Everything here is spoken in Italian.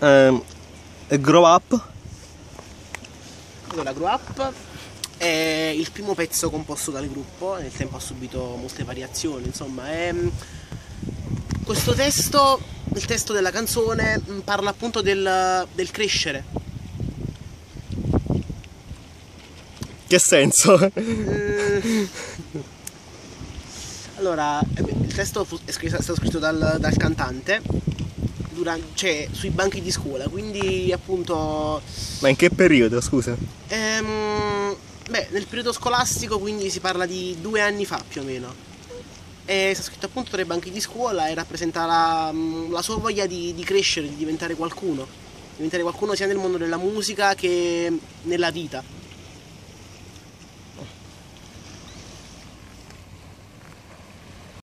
Ehm, grow Up. Allora, Grow Up è il primo pezzo composto dal gruppo, nel tempo ha subito molte variazioni, insomma, è... mm, questo testo, il testo della canzone, mm, parla appunto del, del crescere. Che senso? Eh, Allora, eh il testo è, scritto, è stato scritto dal, dal cantante, dura- cioè sui banchi di scuola, quindi appunto Ma in che periodo, scusa? Ehm, beh, nel periodo scolastico, quindi si parla di due anni fa più o meno. È stato scritto appunto tra i banchi di scuola e rappresenta la, la sua voglia di, di crescere, di diventare qualcuno. Diventare qualcuno sia nel mondo della musica che nella vita.